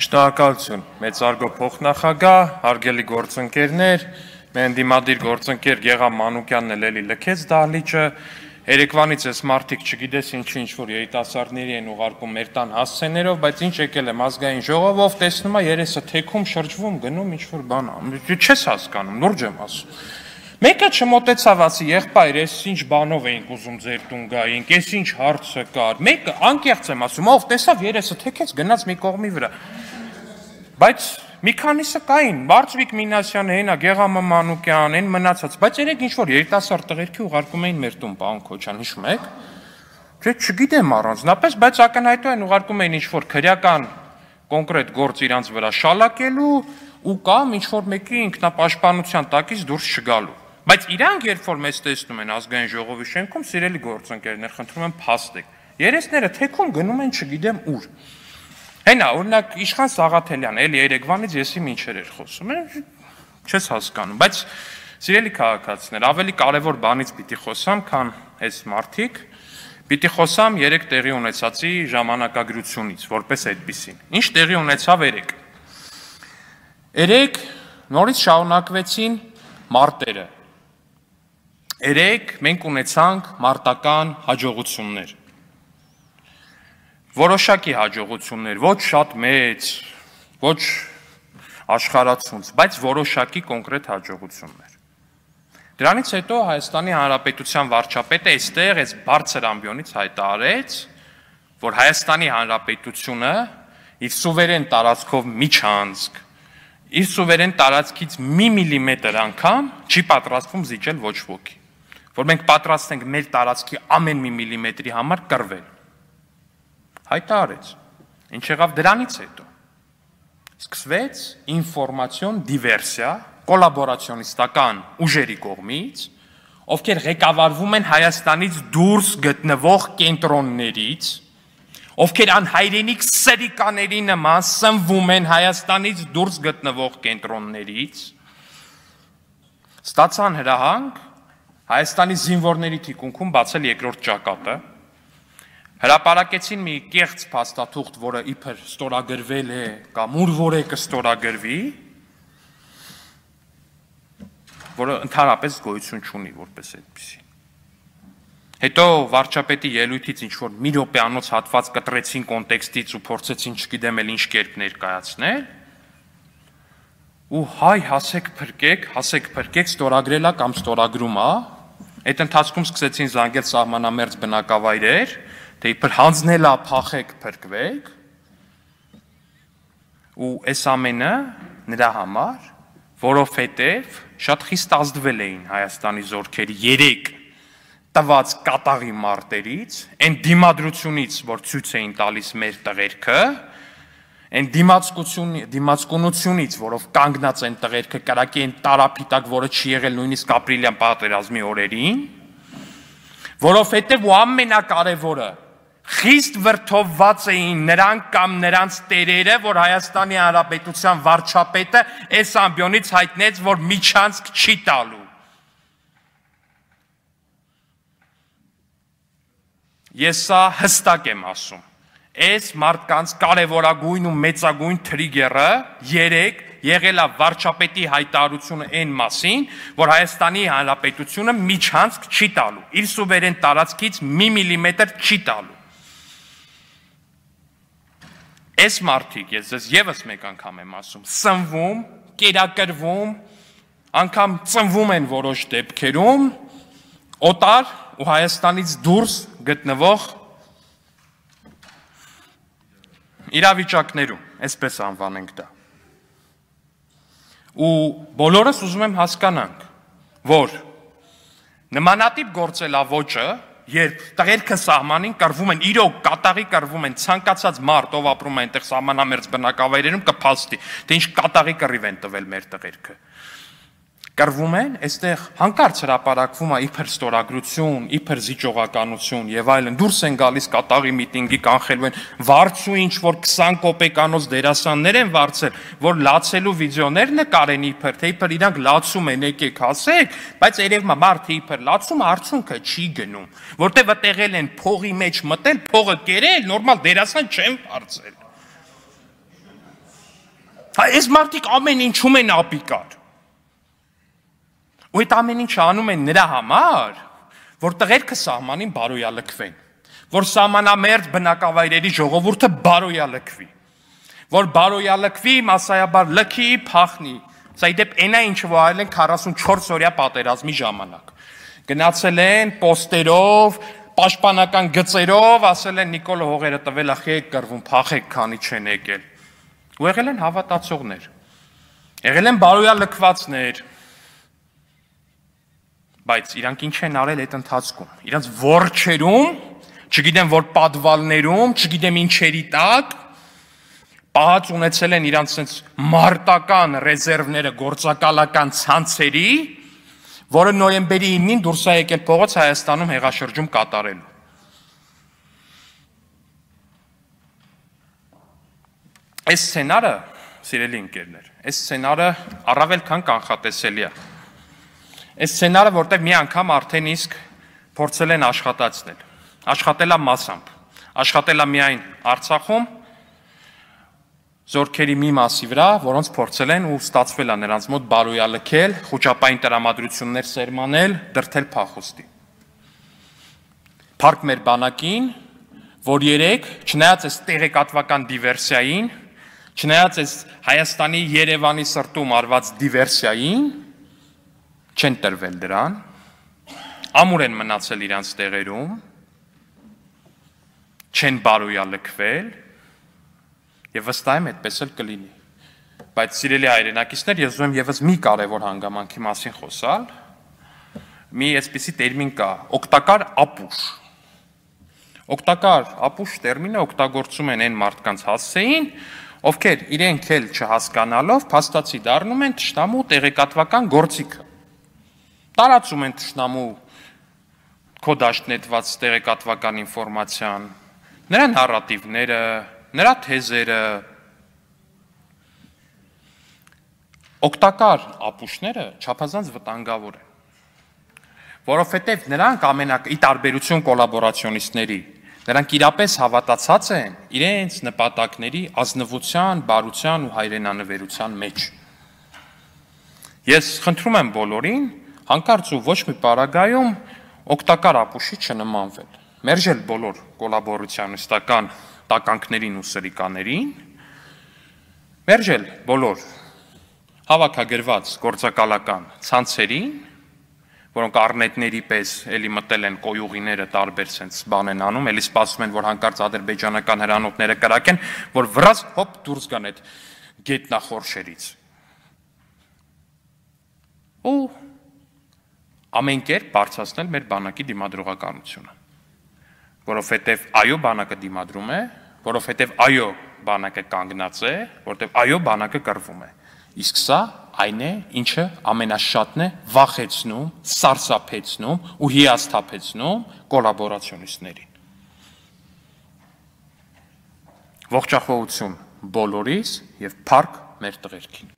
Շնորհակալություն։ Մեծարգո փոխնախագահ, հարգելի գործընկերներ, մեն դիմադիր գործընկեր Գեգամ Մանուկյանն էլ էլի լքեց դահլիճը։ Երեկվանից էս մարտիկ չգիտես ինչ ինչ որ երիտասարդների են ուղարկում մեր տան հասցեներով, բայց ինչ եկել եմ ազգային ժողովով, տեսնում եմ երեսը թեքում շրջվում, գնում ինչ որ բան, չես հասկանում, լուրջ եմ ասում։ Մեկը չմոտեցավ ասի, եղբայր, ես ինչ բանով էինք ուզում ձեր տուն գայինք, ես ինչ հարցը կար։ Մեկը անկեղծ եմ ասում, ով տեսավ երեսը թեքեց գնաց մի կողմի վրա։ Բայց մի քանիսը կային, Բարձվիկ Մինասյանը, հենա Գեղամա Մանուկյան, այն մնացած, բայց երեք ինչ որ երիտասարդ տղերքի ուղարկում էին մեր տուն, պարոն Քոչյան, հիշում եք։ Չէ, չգիտեմ առանձնապես, բայց ակնհայտորեն ուղարկում էին ինչ որ քրեական կոնկրետ գործ իրանց վրա շալակելու ու կամ ինչ որ մեկի ինքնապաշտպանության տակից դուրս չգալու։ Բայց իրանք երբ որ մեզ տեսնում են ազգային ժողովի շենքում, սիրելի գործընկերներ, խնդրում եմ փաստեք։ Երեսները թեքում գնում են չգիտեմ ուր։ Հենա, օրինակ Իշխան Սաղաթելյան, էլի Երևանից եսի ինչեր էր խոսում, չես հասկանում, բայց սիրելի քաղաքացիներ, ավելի կարևոր բանից պիտի խոսամ, քան այս մարտիկ, պիտի խոսամ 3 տեղի ունեցածի ժամանակագրությունից, որպես այդպեսին։ Ինչ տեղի ունեցավ 3։ 3 նորից շարունակվեցին մարտերը, Երեք մենք ունեցանք մարտական հաջողություններ։ Որոշակի հաջողություններ, ոչ շատ մեծ, ոչ աշխարհացունց, բայց որոշակի կոնկրետ հաջողություններ։ Դրանից հետո Հայաստանի Հանրապետության վարչապետը այստեղ այս բարձր ամբիոնից հայտարարեց, որ Հայաստանի Հանրապետությունը իր սուվերեն տարածքով միջանցք իր սուվերեն տարածքից մի միլիմետր անգամ չի պատրաստվում զիջել ոչ ոքի որ մենք պատրաստ ենք մեր տարածքի ամեն մի միլիմետրի համար կռվել։ Հայտարարեց։ Ինչ եղավ դրանից հետո։ Սկսվեց ինֆորմացիոն դիվերսիա կոլաբորացիոնիստական ուժերի կողմից, ովքեր ղեկավարվում են Հայաստանից դուրս գտնվող կենտրոններից, ովքեր անհայրենիք սրիկաների նման սնվում են Հայաստանից դուրս գտնվող կենտրոններից, ստացան հրահանգ Հայաստանի զինվորների թիկունքում բացել երկրորդ ճակատը, հրապարակեցին մի կեղծ փաստաթուղթ, որը իբր ստորագրվել է կամ ուր որը կստորագրվի, որը ընդհանրապես գոյություն չունի որպես այդպեսի։ Հետո վարչապետի ելույթից ինչ որ մի րոպեանոց հատված կտրեցին կոնտեքստից ու փորձեցին չգիտեմ էլ ինչ կերպ ներկայացնել, ու հայ հասեք փրկեք, հասեք փրկեք ստորագրելա կամ ստորագրում է, Այդ ընթացքում սկսեցին զանգել սահմանամերձ բնակավայրեր, թե իբր հանձնելա փախեք, փրկվեք։ Ու այս ամենը նրա համար, որովհետև շատ խիստ ազդվել էին Հայաստանի զորքերի 3 տված կատաղի մարտերից, այն դիմադրությունից, որ ցույց էին տալիս մեր տղերքը, այն դիմացկություն դիմացկունությունից, որով կանգնած են տղերքը կրակի են տարապիտակ, որը չի եղել նույնիսկ ապրիլյան պատերազմի օրերին, որովհետև ու ամենակարևորը խիստ վրթովված էին նրանք կամ նրանց տերերը, որ Հայաստանի Հանրապետության վարչապետը այս ամբիոնից հայտնեց, որ միջանցք չի տալու։ Ես սա հստակ եմ ասում այս մարդկանց կարևորագույն ու մեծագույն թրիգերը 3 եղել է վարչապետի հայտարարությունը այն մասին, որ Հայաստանի Հանրապետությունը միջանցք չի տալու, իր սուվերեն տարածքից մի միլիմետր չի տալու։ Այս մարդիկ, ես ձեզ եւս մեկ անգամ եմ ասում, սնվում, կերակրվում, անգամ ծնվում են որոշ դեպքերում օտար ու Հայաստանից դուրս գտնվող իրավիճակներում, այսպես անվանենք դա։ Ու բոլորս ուզում եմ հասկանանք, որ նմանատիպ գործելավոճը, երբ տղերքը սահմանին կռվում են, իրոք կատաղի կռվում են, ցանկացած մարդ, ով ապրում է այնտեղ սահմանամերձ բնակավայրերում կփաստի, թե ինչ կատաղի կռիվ են տվել մեր տղերքը կրվում են, այստեղ հանկարծ հրապարակվում է իբր ստորագրություն, իբր զիջողականություն եւ այլն։ Դուրս են գալիս կատաղի միտինգի կանխելու են վարձու ինչ որ 20 կոպեկանոց դերասաններ են վարձել, որ լացելու վիդեոներ նկարեն իբր, թե իբր իրանք լացում են, եկեք ասեք, բայց երևում է մարդը իբր լացում արդյունքը չի գնում, որտեղ վտեղել են փողի մեջ մտել, փողը կերել, նորմալ դերասան չեն վարձել։ Հա այս մարդիկ ամեն ինչում են ապիկար։ Ու այդ ամեն ինչը անում են նրա համար, որ տղերքը սահմանին բարոյալքվեն, որ սահմանամերձ բնակավայրերի ժողովուրդը բարոյալքվի, որ բարոյալքվի, massայաբար լքի, փախնի։ Սա իդեպ այնա ինչը որ արել են 44 օրյա պատերազմի ժամանակ։ Գնացել են պոստերով, պաշտպանական գծերով, ասել են Նիկոլ հողերը տվել ախի կռվում, փախեք, քանի չեն եկել։ Ու եղել են հավատացողներ։ Եղել են բարոյալքվածներ, Բայց իրանք ինչ են արել այդ ընթացքում։ Իրանք ворչերում, չգիտեմ որ падվալներում, չգիտեմ ինչերի տակ պահած ունեցել են իրանք sense մարտական ռեզերվները գործակալական ցանցերի, որը նոյեմբերի 9-ին դուրս է եկել փողոց Հայաստանում հեղաշրջում կատարելու։ Այս սցենարը, սիրելի ընկերներ, այս սցենարը առավել քան կանխատեսելի է։ կան Այս սցենարը, որտեղ մի անգամ արդեն իսկ փորձել են աշխատացնել։ Աշխատելա massամբ։ Աշխատելա միայն Արցախում զորքերի մի մասի վրա, որոնց փորձել են ու ստացվել է նրանց մոտ բարոյալքել, խոճապային տրամադրություններ սերմանել, դրթել փախոստի։ Փարք մեր բանակին, որ երեք, չնայած այս տեղեկատվական դիվերսիային, Չնայած այս Հայաստանի Երևանի սրտում արված դիվերսիային չեն տրվել դրան, ամուր են մնացել իրանց տեղերում, չեն բարոյալքվել եւ վստահ եմ այդպես էլ կլինի։ Բայց սիրելի հայրենակիցներ, ես ուզում եմ եւս մի կարևոր հանգամանքի մասին խոսալ։ Մի այսպիսի տերմին կա՝ օկտակար ապուշ։ Օկտակար ապուշ տերմինը օգտագործում են այն մարդկանց հասցեին, ովքեր իրենք էլ չհասկանալով փաստացի դառնում են ճշտամու տեղեկատվական գործիքը։ Տարածում են ճշտամու կոդաշնետված տեղեկատվական ինֆորմացիան, նրա նարատիվները, նրա թեզերը, օգտակար ապուշները չափազանց վտանգավոր են որովհետև նրանք ամենակ ի տարբերություն կոլաբորացիոնիստների Նրանք իրապես հավատացած են իրենց նպատակների ազնվության, բարության ու հայրենանվերության մեջ։ Ես խնդրում եմ բոլորին հանկարծ ու ոչ մի պարագայում օգտակար ապուշի չնմանվել։ Մերժել բոլոր կոլաբորացիոնիստական տականքներին ու սրիկաներին, մերժել բոլոր հավաքագրված գործակալական ցանցերին որոնք առնետների պես էլի մտել են կոյուղիները տարբեր sense բան են անում, էլի սպասում են, որ հանկարծ ադրբեջանական հրանոթները կրակեն, որ վրաց հոп դուրս գան այդ գետնախորշերից։ Ու ամեն կերպ բարձրացնել մեր բանակի դիմադրողականությունը։ Որովհետև այո բանակը դիմադրում է, որովհետև այո բանակը կանգնած է, որովհետև այո բանակը կռվում է։ Իսկ սա այն է, ինչը ամենաշատն է վախեցնում, սարսափեցնում ու հիասթափեցնում կոլաբորացիոնիստներին։ Ողջախոհություն բոլորիս եւ փառք մեր տղերքին։